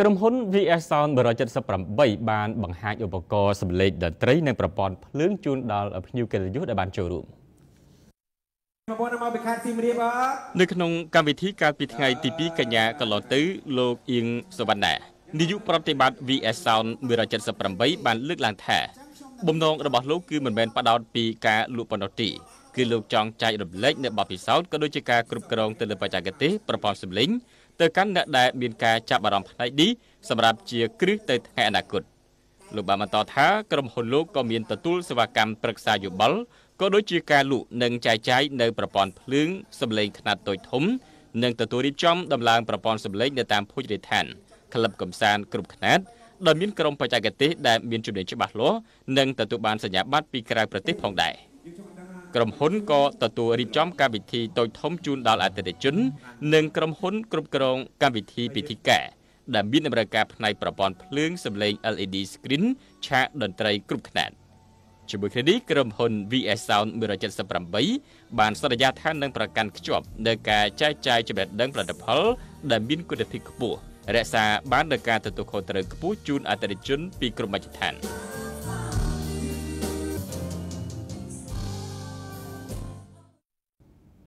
ក្រុមហ៊ុន VS Sound 178បានបង្ហាញឧបករណ៍សម្លេងតន្ត្រីនិងប្រព័ន្ធភ្លើងជូនដល់ភ្ញៀវកិត្តិយសដែលបានចូលរួមមកបងមកពីខេត្តសៀមរាបអនៅក្នុងកម្មវិធីកាលពីថ្ងៃទី2កញ្ញាកន្លងទៅលោកអៀងសវណ្ណានាយកប្រតិបត្តិ VS Sound 178បានលើកឡើងថាបំណងរបស់លោកគឺមិនមែនផ្ដោតពីការលក់ប៉ុណ្ណោះទេគឺលោកចង់ចែករំលែកនៅបទពិសោធន៍ក៏ដូចជាការគ្រប់គ្រងទៅលើបច្ចេកទេសប្រព័ន្ធសំឡេង ទៅកាន់អ្នកដែលមានការចាប់អារម្មណ៍ផ្នែកនេះសម្រាប់ជាគ្រឹះទៅថ្ងៃអនាគតលោកបានបន្តថាក្រុមហ៊ុនលោកក៏មានទទួលសេវាកម្មប្រឹក្សាយោបល់ក៏ដូចជាការលក់និងចែកចាយនៅប្រព័ន្ធភ្លើងសំឡេងខ្នាតតូចធំនិងទទួលរៀបចំដំឡើងប្រព័ន្ធសំឡេងនៅតាមភោជនីយដ្ឋានក្លឹបកំសាន្តគ្រប់ខ្នាតដោយមានក្រុមបច្ចេកទេសដែលមានជំនាញច្បាស់លាស់និងទទួលបានសញ្ញាបត្រពីក្រៅប្រទេសផងដែរ ក្រុមហ៊ុនក៏ទទួលរៀបចំកម្មវិធីតូចធំជូនដល់អតិថិជន និងក្រុមហ៊ុនគ្រប់គ្រងកម្មវិធីពិធីការដែលមានតម្រូវការផ្នែកប្រព័ន្ធភ្លើងសម្លេង LED screen ឆាកតន្ត្រីគ្រប់ខ្នាតជាមួយគ្នានេះក្រុមហ៊ុន VS Sound 178បានសន្យាថានឹងប្រកាន់ខ្ជាប់នៅការចែកចាយចំណេះដឹងផលិតផលដែលមានគុណភាពខ្ពស់រក្សាបាននូវការទទួលខុសត្រូវខ្ពស់ជូនអតិថិជនពីគ្រប់មជ្ឈដ្ឋាន។